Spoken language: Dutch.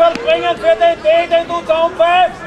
Fußball bringen für den D, den du zusammenpfeifst.